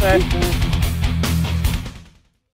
Bye.